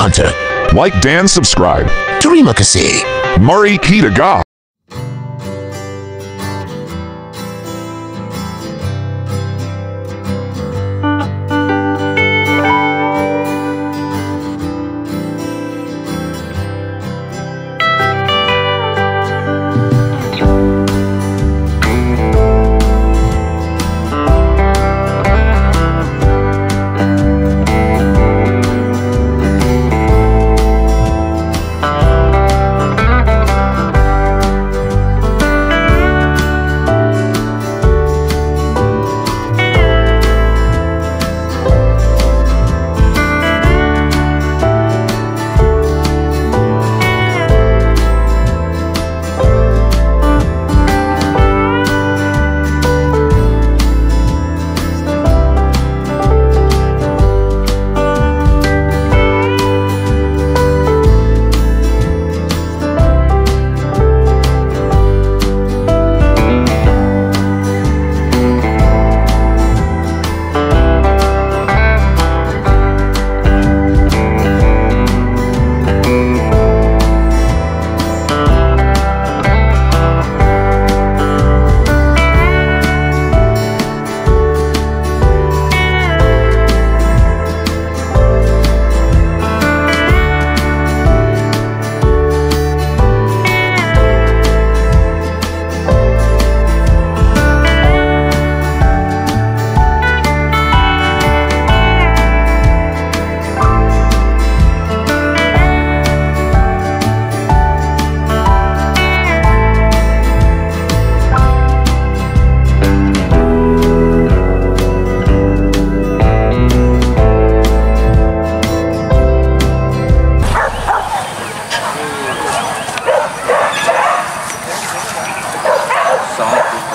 Hunter. Like Dan subscribe. Terima kasih. Mari kita solid.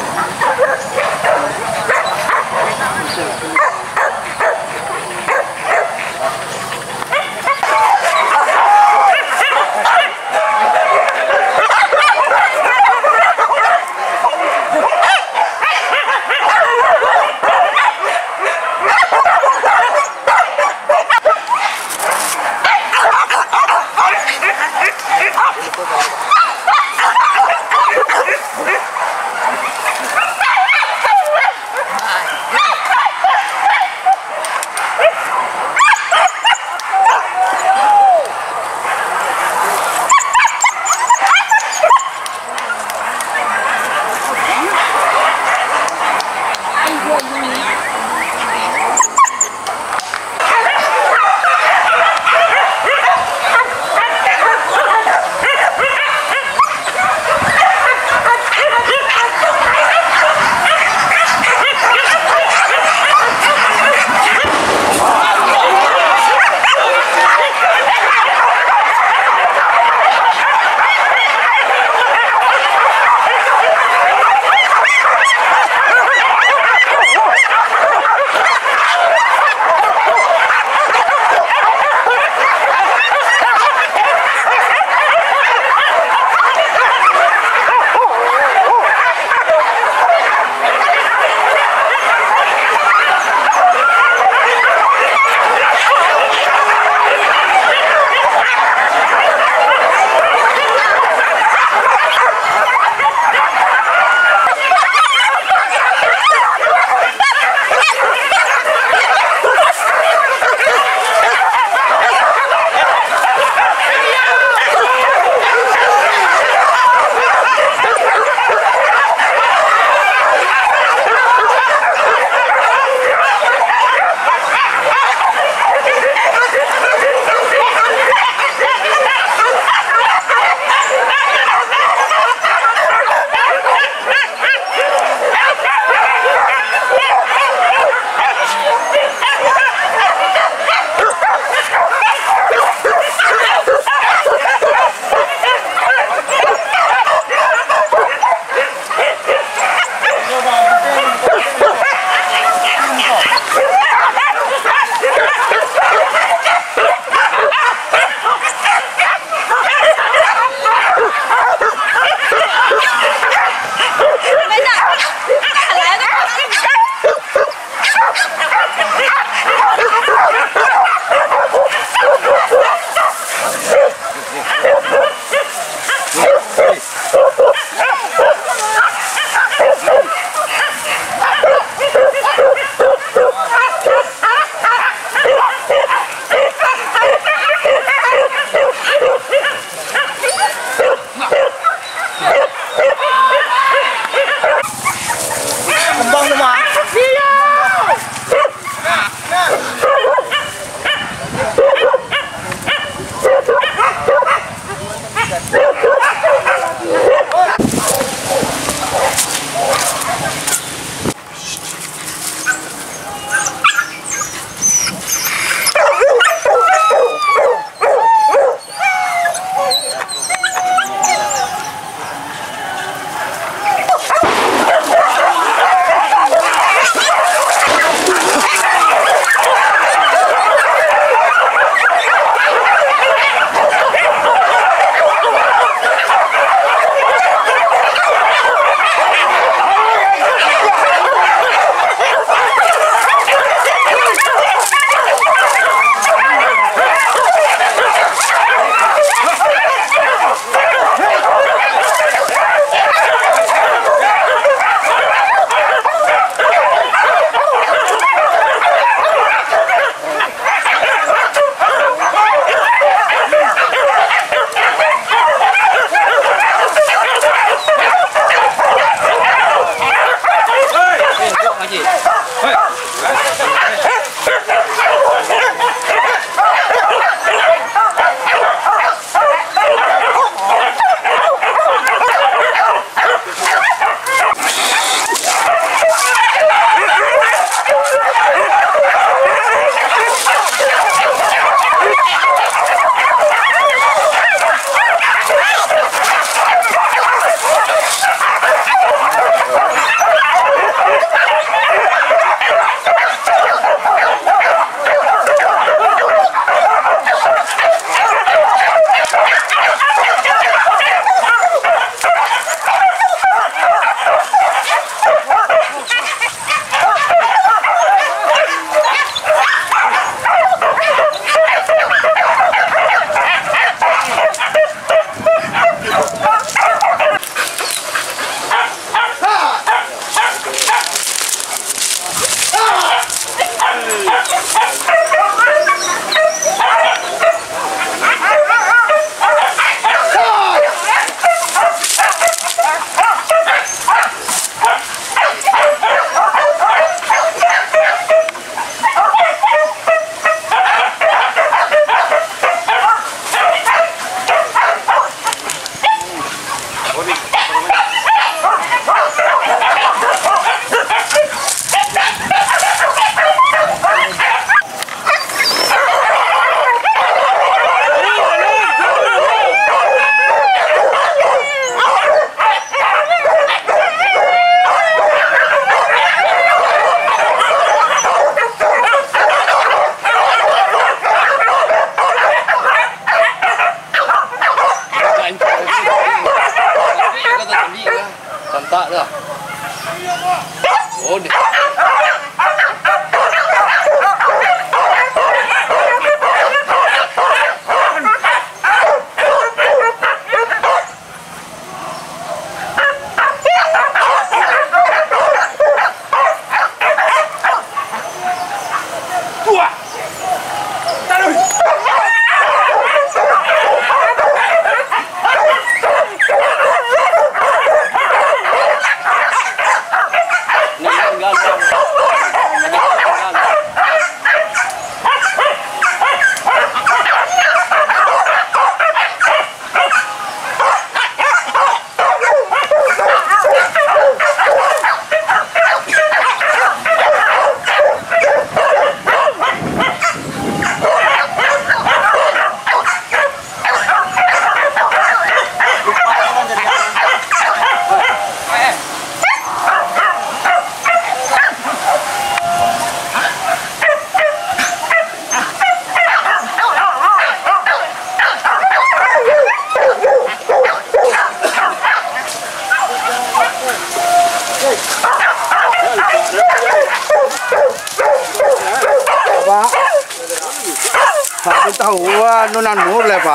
ನಾನು ನಾನು ನೋಡಲೇಪ್ಪ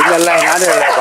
ಇದೆಲ್ಲ ನಾನು ಹೇಳಪ್ಪ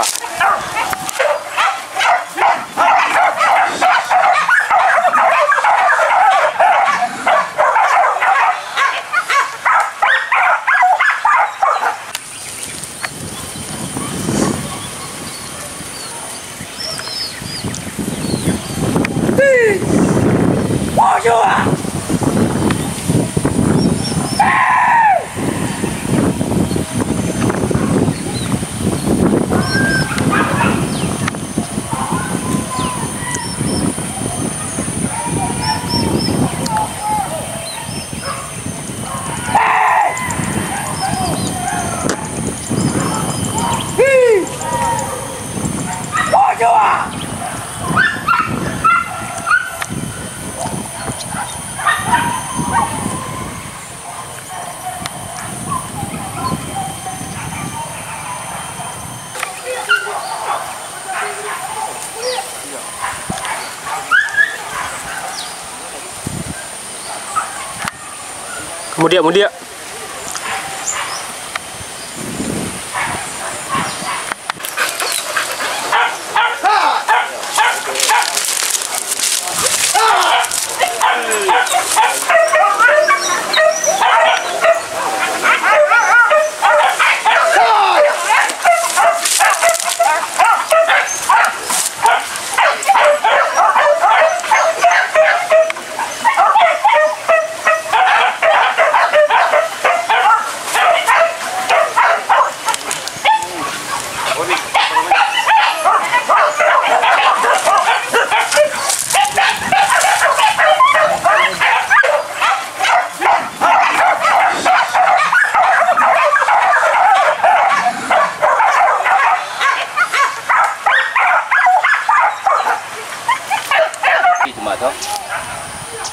Mudia, mudia.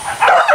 Dia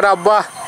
Kada abah.